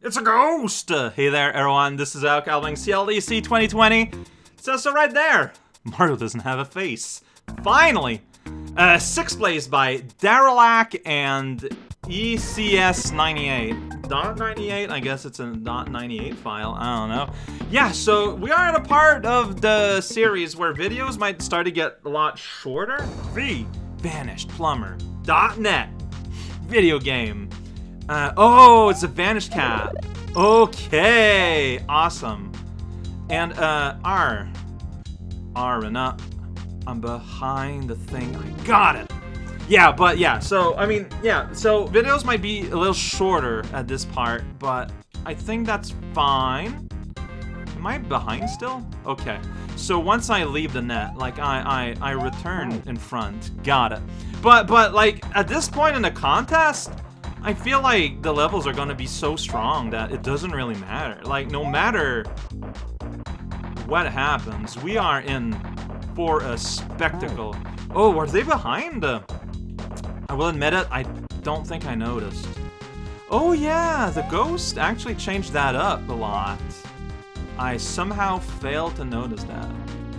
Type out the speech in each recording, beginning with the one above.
It's a ghost! Hey there, everyone. This is Al Calving CLDC 2020. It says so right there. Mario doesn't have a face. Finally! Uh, sixth place by Darolac and ECS98. Dot 98? I guess it's a dot 98 file. I don't know. Yeah, so we are at a part of the series where videos might start to get a lot shorter. V. Vanished Plumber. Dot net. Video game. Uh, oh, it's a vanished cap. Okay, awesome. And uh, R. R and up. I'm behind the thing. I got it. Yeah, but yeah, so, I mean, yeah, so videos might be a little shorter at this part, but I think that's fine. Am I behind still? Okay. So once I leave the net, like, I, I, I return in front. Got it. But, but, like, at this point in the contest, I feel like the levels are gonna be so strong that it doesn't really matter. Like, no matter what happens, we are in for a spectacle. Oh, are they behind? I will admit it, I don't think I noticed. Oh yeah, the ghost actually changed that up a lot. I somehow failed to notice that.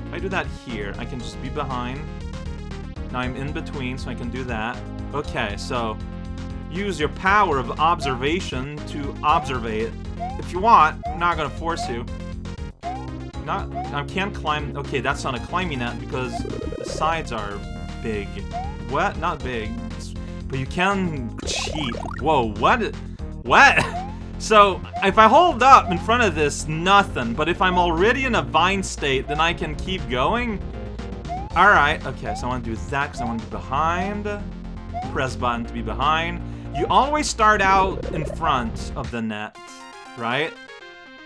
If I do that here, I can just be behind. Now I'm in between, so I can do that. Okay, so use your power of observation to observe it. If you want, I'm not gonna force you. Not, I can't climb, okay, that's not a climbing net because the sides are big. What? Not big, but you can cheat. Whoa, what? What? So, if I hold up in front of this, nothing. But if I'm already in a vine state, then I can keep going. Alright, okay, so I want to do that because I want to be behind. Press button to be behind. You always start out in front of the net, right?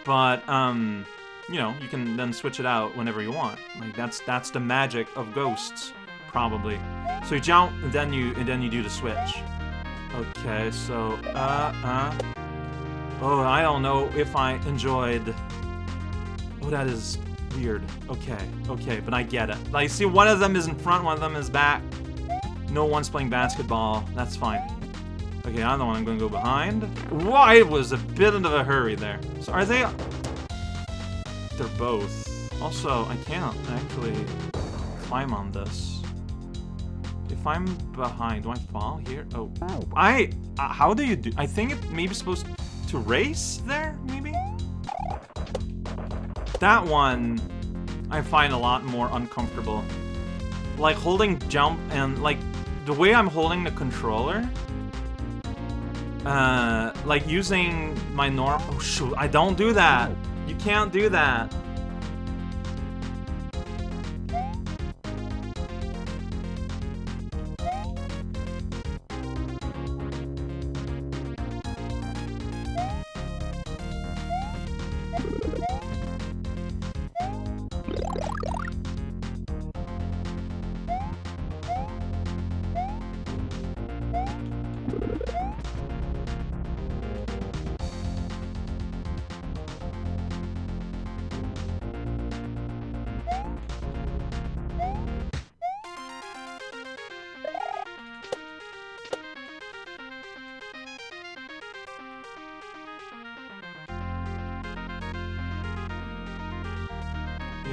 But, um, you know, you can then switch it out whenever you want. Like, that's that's the magic of ghosts, probably. So you jump, and then you, and then you do the switch. Okay, so, uh, uh... Oh, I don't know if I enjoyed... Oh, that is weird. Okay, okay, but I get it. Like, see, one of them is in front, one of them is back. No one's playing basketball. That's fine. Okay, I'm the one I'm gonna go behind. Why was a bit of a hurry there. So are they... They're both. Also, I can't actually climb on this. If I'm behind, do I fall here? Oh, I... Uh, how do you do... I think it maybe supposed to race there, maybe? That one, I find a lot more uncomfortable. Like, holding jump and, like, the way I'm holding the controller... Uh, like, using my norm... Oh, shoot, I don't do that! You can't do that!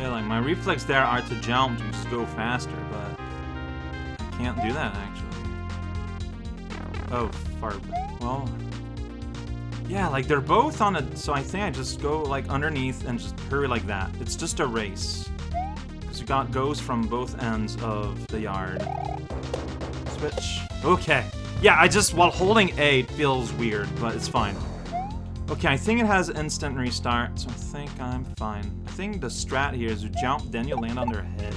Yeah, like my reflex there are to jump to just go faster, but I can't do that actually. Oh, fart. Well, yeah, like they're both on a. So I think I just go like underneath and just hurry like that. It's just a race. Because you got goes from both ends of the yard. Switch. Okay. Yeah, I just while holding A it feels weird, but it's fine. Okay, I think it has instant restart, so I think I'm fine. I think the strat here is you jump, then you land on their head.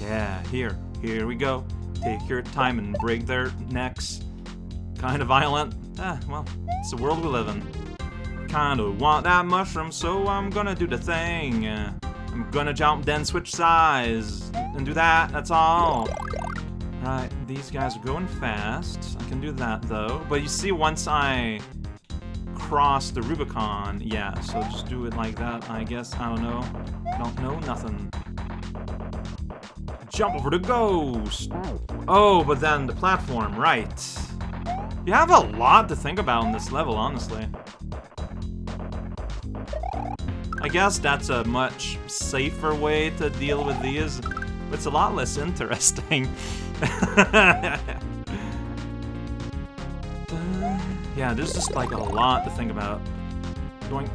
Yeah, here. Here we go. Take your time and break their necks. Kind of violent. Ah, well, it's the world we live in. Kinda want that mushroom, so I'm gonna do the thing. Uh, I'm gonna jump, then switch sides. And do that, that's all. Right, these guys are going fast. I can do that, though. But you see, once I cross the Rubicon. Yeah, so just do it like that, I guess. I don't know. Don't know nothing. Jump over the ghost! Oh, but then the platform, right. You have a lot to think about in this level, honestly. I guess that's a much safer way to deal with these. It's a lot less interesting. yeah, there's just like a lot to think about. Going.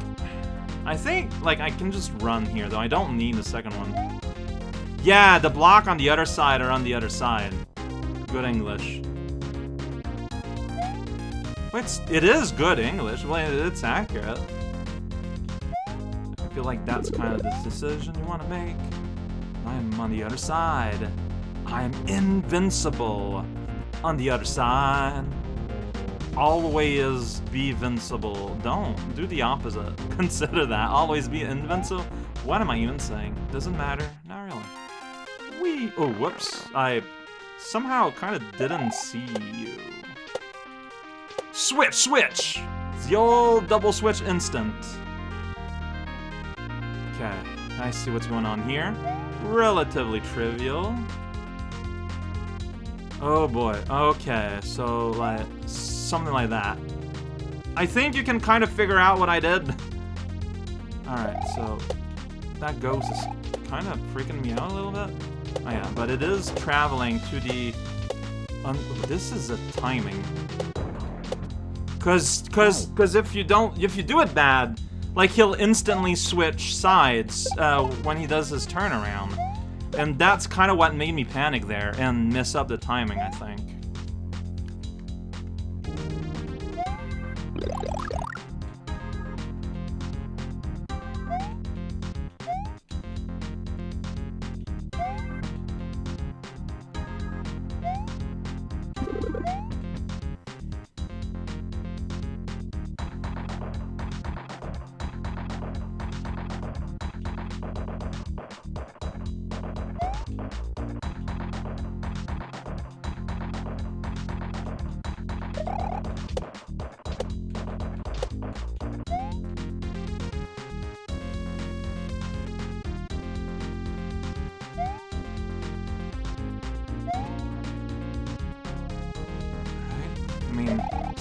I think like I can just run here though. I don't need the second one. Yeah, the block on the other side or on the other side. Good English. Wait, it is good English. Well, it's accurate. I feel like that's kind of the decision you want to make. I'm on the other side. I'm invincible. On the other side. Always be invincible. Don't. Do the opposite. Consider that. Always be invincible. What am I even saying? Doesn't matter. Not really. We. Oh, whoops. I somehow kind of didn't see you. Switch, switch! It's the old double switch instant. Okay, I see what's going on here. Relatively trivial. Oh boy, okay, so like, something like that. I think you can kind of figure out what I did. Alright, so that ghost is kind of freaking me out a little bit. Oh yeah, but it is traveling to the... This is a timing. Cause, cause, cause if you don't, if you do it bad, like he'll instantly switch sides uh, when he does his turnaround. And that's kind of what made me panic there and mess up the timing, I think.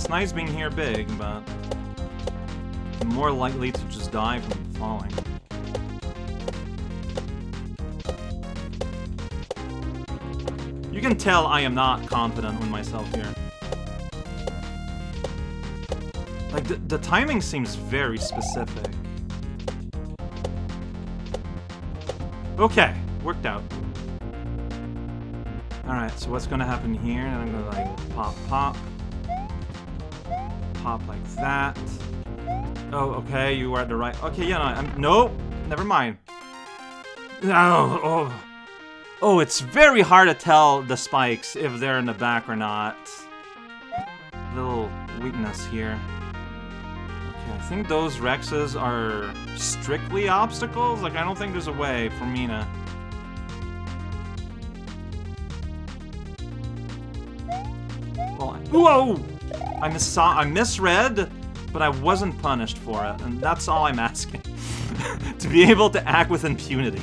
Nice being here big, but I'm more likely to just die from falling. You can tell I am not confident with myself here. Like, the, the timing seems very specific. Okay, worked out. Alright, so what's gonna happen here? I'm gonna like pop, pop like that. Oh, okay, you are at the right... Okay, yeah, no, I'm... Nope, never mind. Oh, oh. Oh, it's very hard to tell the spikes if they're in the back or not. Little weakness here. Okay, I think those Rexes are strictly obstacles. Like, I don't think there's a way for Mina. Well, whoa! I, mis I misread, but I wasn't punished for it, and that's all I'm asking. to be able to act with impunity.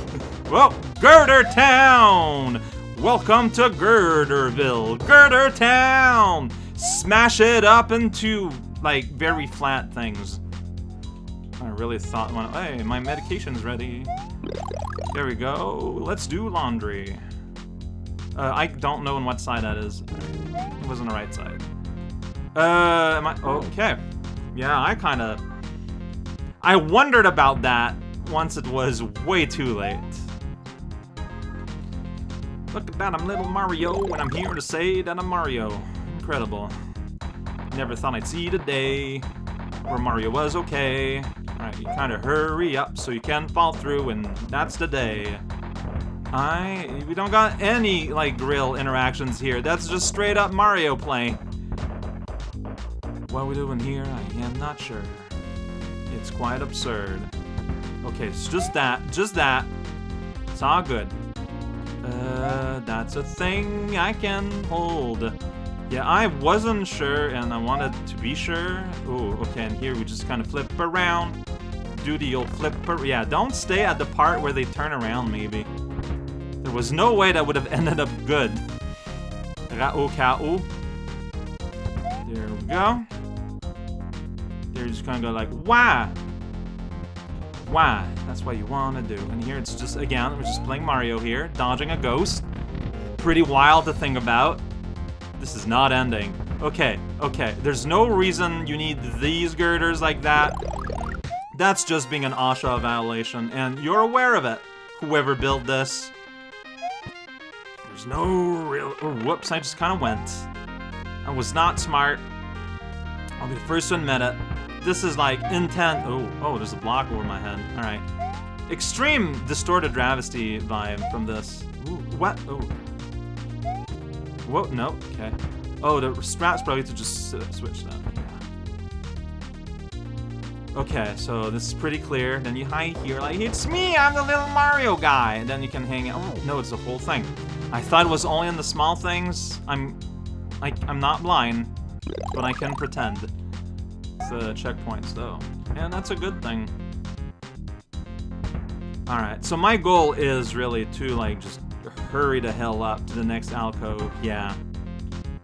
well, Girder Town! Welcome to Girderville, Girder Town! Smash it up into, like, very flat things. I really thought, one. hey, my medication's ready. There we go. Let's do laundry. Uh, I don't know on what side that is. It was on the right side. Uh, am I? Okay. Yeah, I kind of... I wondered about that once it was way too late. Look at that, I'm little Mario, and I'm here to say that I'm Mario. Incredible. Never thought I'd see the day where Mario was okay. Alright, you kind of hurry up so you can fall through, and that's the day. I... We don't got any, like, grill interactions here. That's just straight up Mario playing. What we're doing here, I am not sure. It's quite absurd. Okay, it's just that. Just that. It's all good. Uh, that's a thing I can hold. Yeah, I wasn't sure, and I wanted to be sure. Oh, okay, and here we just kind of flip around. Do the old flipper. Yeah, don't stay at the part where they turn around, maybe. There was no way that would have ended up good. Ka'u. There we go. They're just gonna go like, why? Why? That's what you want to do. And here it's just, again, we're just playing Mario here, dodging a ghost. Pretty wild to think about. This is not ending. Okay, okay. There's no reason you need these girders like that. That's just being an OSHA violation, and you're aware of it, whoever built this. There's no real... Oh, whoops, I just kind of went. I was not smart. I'll be the first to admit it. This is like intent... Oh, oh, there's a block over my head. Alright. Extreme distorted travesty vibe from this. Ooh, what? Oh. Whoa, no, okay. Oh, the strat's probably to just switch that. Okay, so this is pretty clear. Then you hide here, like, it's me, I'm the little Mario guy. And then you can hang out. Oh, no, it's the whole thing. I thought it was only in the small things. I'm, like, I'm not blind, but I can pretend. The checkpoints, though. And that's a good thing. Alright, so my goal is really to, like, just hurry the hell up to the next alcove. Yeah.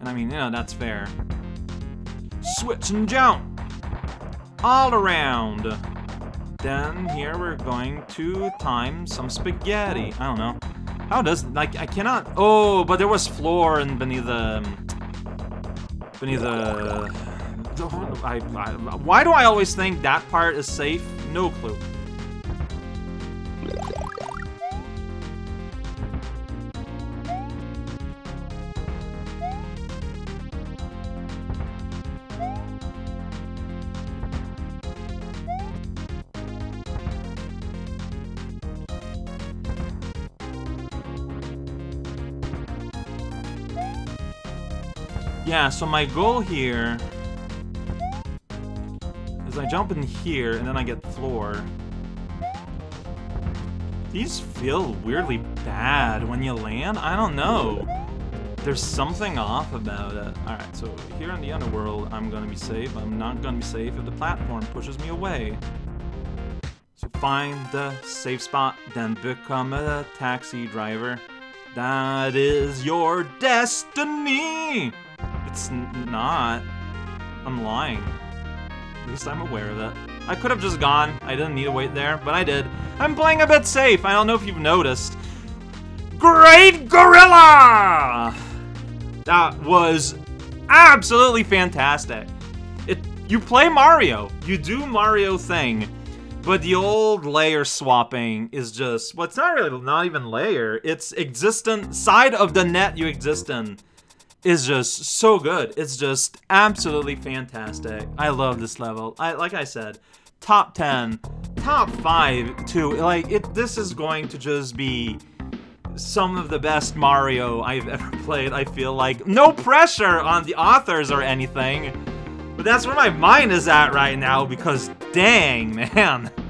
And I mean, you know, that's fair. Switch and jump! All around! Then here we're going to time some spaghetti. I don't know. How does, like, I cannot, oh, but there was floor and beneath the, beneath the, I, I, why do I always think that part is safe? No clue. Yeah, so my goal here I jump in here and then I get the floor. These feel weirdly bad when you land. I don't know. There's something off about it. Alright, so here in the underworld, I'm gonna be safe. I'm not gonna be safe if the platform pushes me away. So find the safe spot, then become a taxi driver. That is your destiny! It's not. I'm lying. At least I'm aware of it. I could have just gone. I didn't need to wait there, but I did. I'm playing a bit safe. I don't know if you've noticed. Great Gorilla! That was absolutely fantastic. It You play Mario. You do Mario thing. But the old layer swapping is just, well, it's not really, not even layer. It's existent, side of the net you exist in is just so good. It's just absolutely fantastic. I love this level. I like I said, top 10, top 5 too. Like it this is going to just be some of the best Mario I've ever played. I feel like no pressure on the authors or anything. But that's where my mind is at right now because dang, man.